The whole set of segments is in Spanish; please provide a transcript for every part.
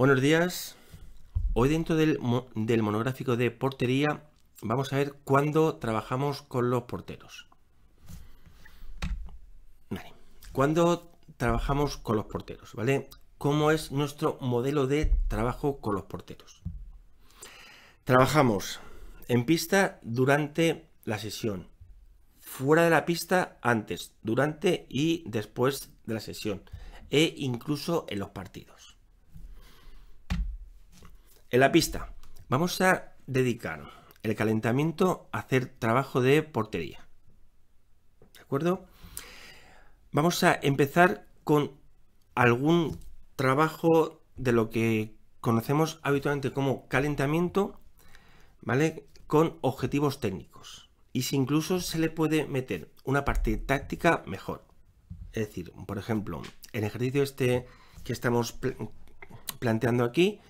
Buenos días. Hoy dentro del, monográfico de portería vamos a ver cuándo trabajamos con los porteros. Vale. ¿Cuándo trabajamos con los porteros? ¿Vale? ¿Cómo es nuestro modelo de trabajo con los porteros? Trabajamos en pista durante la sesión, fuera de la pista antes, durante y después de la sesión e incluso en los partidos. En la pista vamos a dedicar el calentamiento a hacer trabajo de portería. ¿De acuerdo? Vamos a empezar con algún trabajo de lo que conocemos habitualmente como calentamiento, ¿vale? Con objetivos técnicos. Y si incluso se le puede meter una parte táctica, mejor. Es decir, por ejemplo, el ejercicio este que estamos planteando aquí,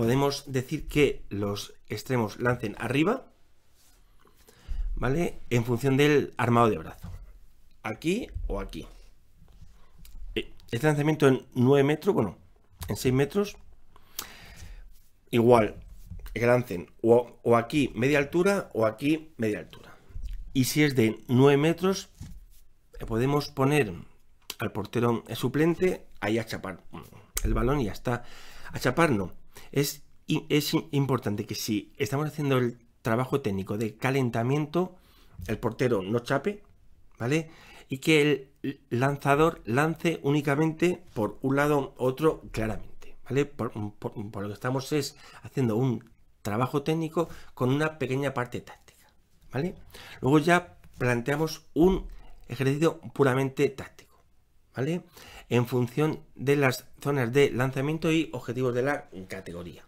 podemos decir que los extremos lancen arriba, ¿vale? En función del armado de brazo. Aquí o aquí. Eh, este lanzamiento en 9 metros, bueno, en 6 metros, igual, que lancen o, aquí media altura o aquí media altura. Y si es de 9 metros, eh, podemos poner al portero suplente ahí a chapar el balón y ya está. A chapar no, es, es importante que si estamos haciendo el trabajo técnico de calentamiento, el portero no chape, ¿vale? Y que el lanzador lance únicamente por un lado u otro claramente, ¿vale? Por, lo que estamos es haciendo un trabajo técnico con una pequeña parte táctica, ¿vale? Luego ya planteamos un ejercicio puramente táctico, ¿vale? En función de las zonas de lanzamiento y objetivos de la categoría.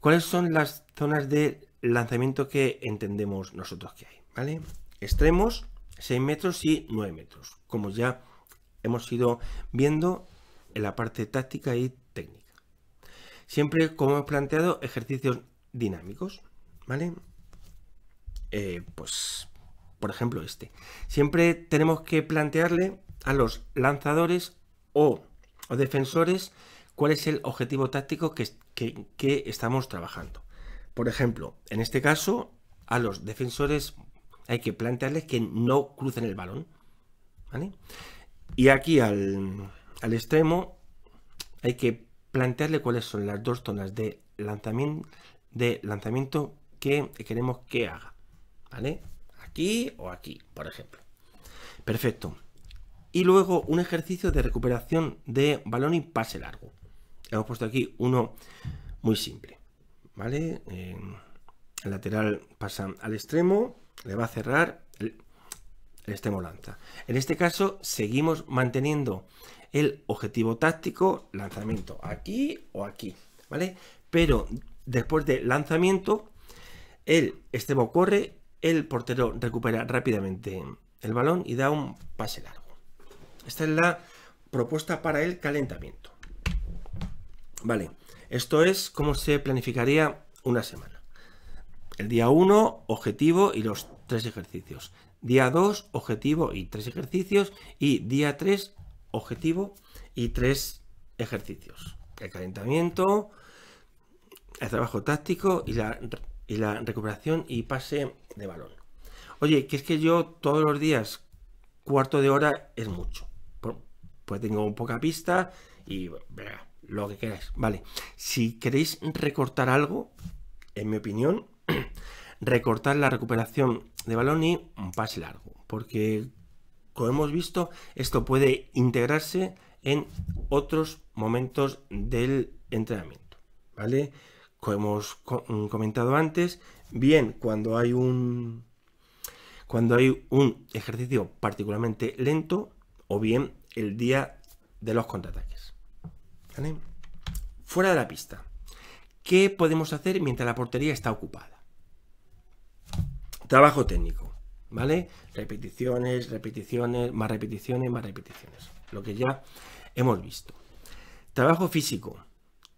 ¿Cuáles son las zonas de lanzamiento que entendemos nosotros que hay? ¿Vale? Extremos, 6 metros y 9 metros, como ya hemos ido viendo en la parte táctica y técnica. Siempre, como hemos planteado, ejercicios dinámicos, ¿vale? Eh, pues, por ejemplo, este. Siempre tenemos que plantearle a los lanzadores o, defensores cuál es el objetivo táctico que, estamos trabajando. Por ejemplo, en este caso, a los defensores hay que plantearles que no crucen el balón. Y aquí al, extremo hay que plantearle cuáles son las dos zonas de lanzamiento, de lanzamiento que queremos que haga. ¿Vale? Aquí o aquí, por ejemplo. Perfecto y luego un ejercicio de recuperación de balón y pase largo. Hemos puesto aquí uno muy simple. ¿Vale? el lateral pasa al extremo, le va a cerrar, el, extremo lanza. En este caso seguimos manteniendo el objetivo táctico, lanzamiento aquí o aquí, ¿vale? Pero después de lanzamiento, el extremo corre, el portero recupera rápidamente el balón y da un pase largo. Esta es la propuesta para el calentamiento. Vale, esto es cómo se planificaría una semana. El día 1, objetivo y los tres ejercicios. Día 2, objetivo y tres ejercicios. Y día 3, objetivo y tres ejercicios. El calentamiento, el trabajo táctico y la, y la recuperación y pase de balón. Oye, que es que yo todos los días cuarto de hora es mucho pues tengo poca pista y lo que queráis. Vale, si queréis recortar algo, en mi opinión, recortar la recuperación de balón y un pase largo, porque como hemos visto, esto puede integrarse en otros momentos del entrenamiento, ¿vale? Como hemos comentado antes, bien cuando hay un cuando hay un ejercicio particularmente lento o bien el día de los contraataques. Fuera de la pista. ¿Qué podemos hacer mientras la portería está ocupada? Trabajo técnico, ¿vale? Repeticiones, repeticiones, más repeticiones, más repeticiones. Lo que ya hemos visto. Trabajo físico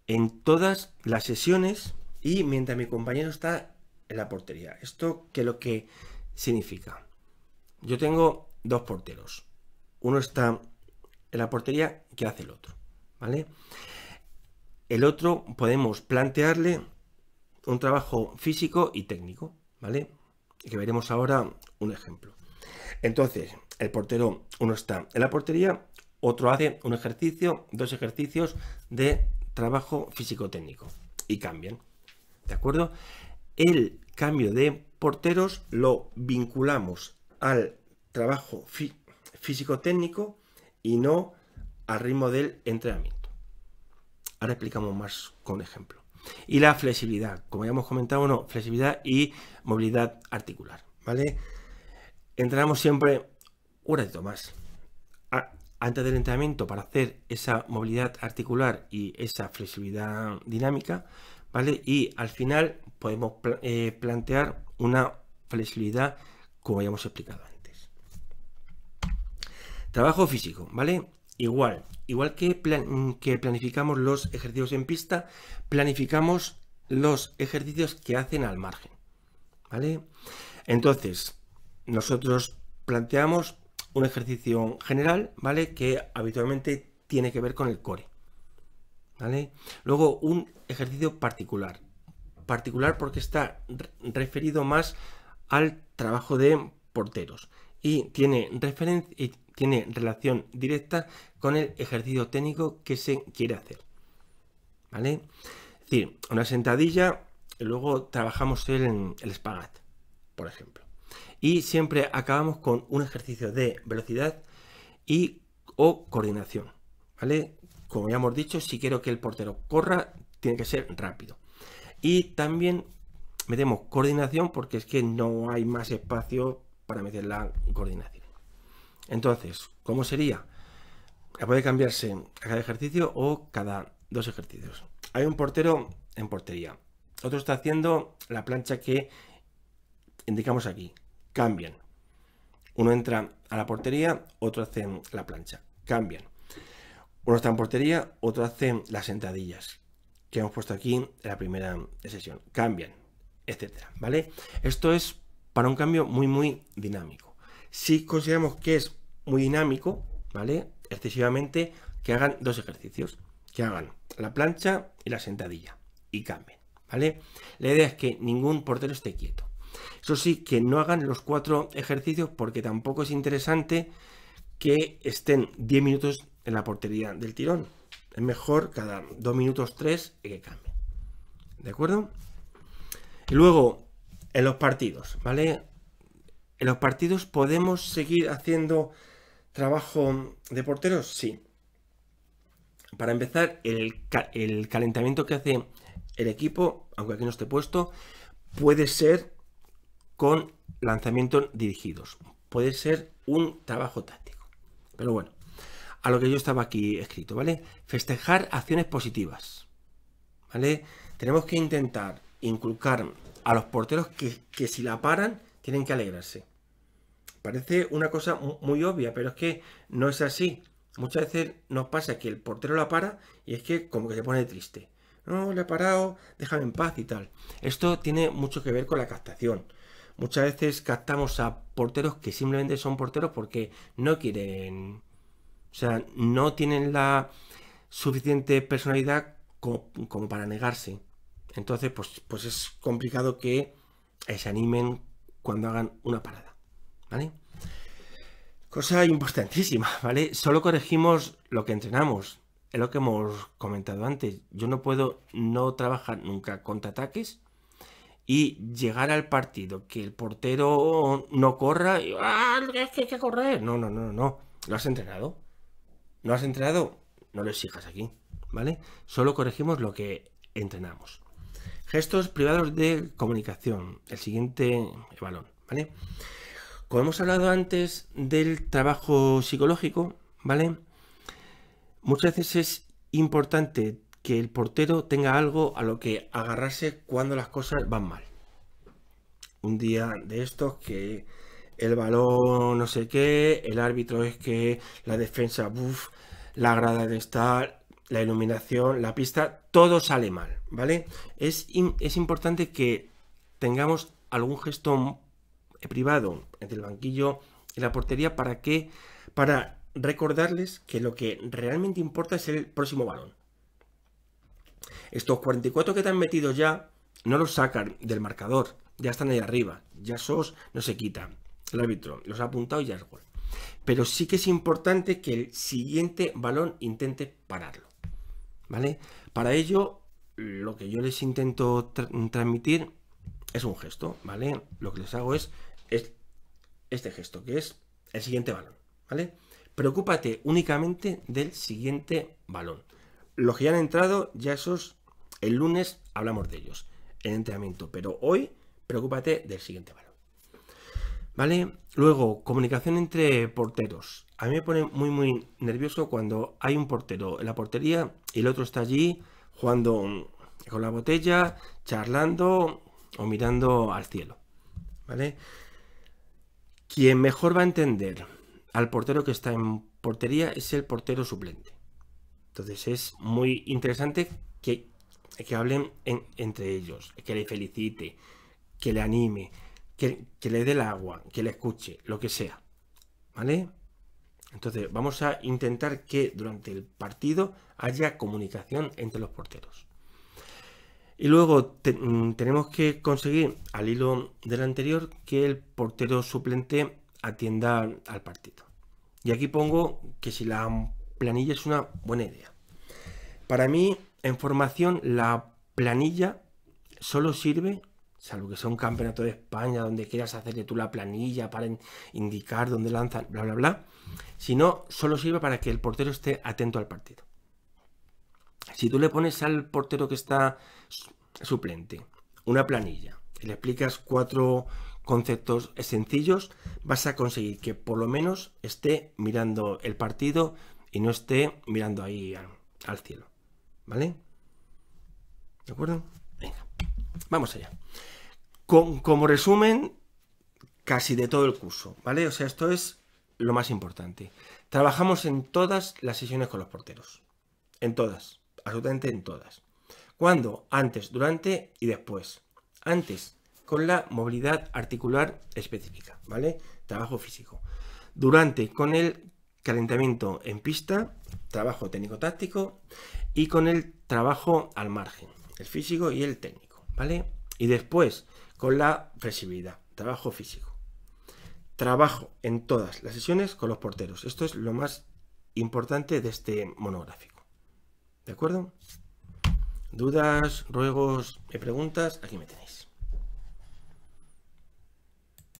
en todas las sesiones y mientras mi compañero está en la portería. ¿Esto qué es lo que significa? Yo tengo dos porteros. Uno está en la portería que hace el otro. ¿Vale? el otro podemos plantearle un trabajo físico y técnico, ¿vale? Que veremos ahora un ejemplo. Entonces, el portero, uno está en la portería, otro hace un ejercicio, dos ejercicios de trabajo físico-técnico y cambian. ¿De acuerdo? El cambio de porteros lo vinculamos al trabajo físico-técnico y no al ritmo del entrenamiento. Ahora explicamos más con ejemplo. Y la flexibilidad, como ya hemos comentado, no, flexibilidad y movilidad articular. ¿Vale? Entrenamos siempre un ratito más. Antes del entrenamiento, para hacer esa movilidad articular y esa flexibilidad dinámica, ¿vale? Y al final podemos eh, plantear una flexibilidad como ya hemos explicado antes. Trabajo físico, ¿vale? Igual, igual que, que planificamos los ejercicios en pista, planificamos los ejercicios que hacen al margen, ¿vale? Entonces, nosotros planteamos un ejercicio general, ¿vale? Que habitualmente tiene que ver con el core, ¿vale? Luego un ejercicio particular, particular porque está referido más al trabajo de porteros y tiene, y tiene relación directa con el ejercicio técnico que se quiere hacer. ¿Vale? Es decir, una sentadilla, y luego trabajamos el, el espagat, por ejemplo. Y siempre acabamos con un ejercicio de velocidad y o coordinación. ¿Vale? Como ya hemos dicho, si quiero que el portero corra, tiene que ser rápido. Y también metemos coordinación porque es que no hay más espacio para meter la coordinación. Entonces, ¿cómo sería? Puede cambiarse cada ejercicio o cada dos ejercicios. Hay un portero en portería. Otro está haciendo la plancha que indicamos aquí. Cambian. Uno entra a la portería, otro hace la plancha. Cambian. Uno está en portería, otro hace las sentadillas que hemos puesto aquí en la primera sesión. Cambian, etcétera. ¿Vale? Esto es para un cambio muy, muy dinámico. Si consideramos que es muy dinámico, ¿vale? Excesivamente, que hagan dos ejercicios. Que hagan la plancha y la sentadilla. Y cambien, ¿vale? La idea es que ningún portero esté quieto. Eso sí, que no hagan los cuatro ejercicios porque tampoco es interesante que estén 10 minutos en la portería del tirón. Es mejor cada dos minutos tres y que cambie. ¿De acuerdo? Y luego, en los partidos, ¿vale? En los partidos podemos seguir haciendo trabajo de porteros, sí. Para empezar, el, calentamiento que hace el equipo, aunque aquí no esté puesto, puede ser con lanzamientos dirigidos. Puede ser un trabajo táctico. Pero bueno, a lo que yo estaba aquí escrito, ¿vale? Festejar acciones positivas, ¿vale? Tenemos que intentar inculcar a los porteros que, que si la paran, tienen que alegrarse. Parece una cosa muy obvia, pero es que no es así. Muchas veces nos pasa que el portero la para y es que como que se pone triste. No, le ha parado, déjame en paz y tal. Esto tiene mucho que ver con la captación. Muchas veces captamos a porteros que simplemente son porteros porque no quieren o sea, no tienen la suficiente personalidad como, para negarse. Entonces, pues, pues es complicado que se animen cuando hagan una parada. ¿Vale? Cosa importantísima, ¿vale? Solo corregimos lo que entrenamos. Es lo que hemos comentado antes. Yo no puedo no trabajar nunca contra ataques y llegar al partido que el portero no corra y ¡ah! Es que hay que correr. No, no, no, no. Lo has entrenado. ¿No has entrenado? No lo exijas aquí, ¿vale? Solo corregimos lo que entrenamos. Gestos privados de comunicación. El siguiente balón, ¿vale? Como hemos hablado antes del trabajo psicológico, ¿vale? Muchas veces es importante que el portero tenga algo a lo que agarrarse cuando las cosas van mal. Un día de estos que el balón no sé qué, el árbitro es que la defensa, uff, la grada de estar, la iluminación, la pista, todo sale mal, ¿vale? Es, es importante que tengamos algún gesto privado entre el banquillo y la portería para que, para recordarles que lo que realmente importa es el próximo balón. Estos 44 que te han metido ya, no los sacan del marcador, ya están ahí arriba, ya esos no se quitan. El árbitro los ha apuntado y ya es gol. Pero sí que es importante que el siguiente balón intente pararlo. ¿Vale? Para ello, lo que yo les intento transmitir es un gesto, ¿vale? Lo que les hago es, es este gesto, que es el siguiente balón, ¿vale? Preocúpate únicamente del siguiente balón. Los que ya han entrado, ya esos, el lunes hablamos de ellos en entrenamiento, pero hoy preocúpate del siguiente balón. ¿Vale? Luego, comunicación entre porteros. A mí me pone muy, muy nervioso cuando hay un portero en la portería y el otro está allí jugando con la botella, charlando o mirando al cielo. ¿Vale? Quien mejor va a entender al portero que está en portería es el portero suplente. Entonces es muy interesante que, que hablen entre ellos, que le felicite, que le anime, que, le dé el agua, que le escuche, lo que sea. ¿Vale? Entonces, vamos a intentar que durante el partido haya comunicación entre los porteros. Y luego mm, tenemos que conseguir, al hilo del anterior, que el portero suplente atienda al partido. Y aquí pongo que si la planilla es una buena idea. Para mí, en formación, la planilla solo sirve salvo que sea un campeonato de España donde quieras hacerle tú la planilla para indicar dónde lanzan, bla, bla, bla. Si no, solo sirve para que el portero esté atento al partido. Si tú le pones al portero que está suplente una planilla y le explicas cuatro conceptos sencillos, vas a conseguir que por lo menos esté mirando el partido y no esté mirando ahí al, al cielo. ¿Vale? ¿De acuerdo? Venga, vamos allá como resumen casi de todo el curso, ¿vale? O sea, esto es lo más importante. Trabajamos en todas las sesiones con los porteros. En todas, absolutamente en todas. ¿Cuándo? Antes, durante y después. Antes, con la movilidad articular específica, ¿vale? Trabajo físico. Durante, con el calentamiento en pista, trabajo técnico-táctico y con el trabajo al margen, el físico y el técnico, ¿vale? Y después, con la flexibilidad, trabajo físico. Trabajo en todas las sesiones con los porteros. Esto es lo más importante de este monográfico. ¿De acuerdo? Dudas, ruegos y preguntas, aquí me tenéis.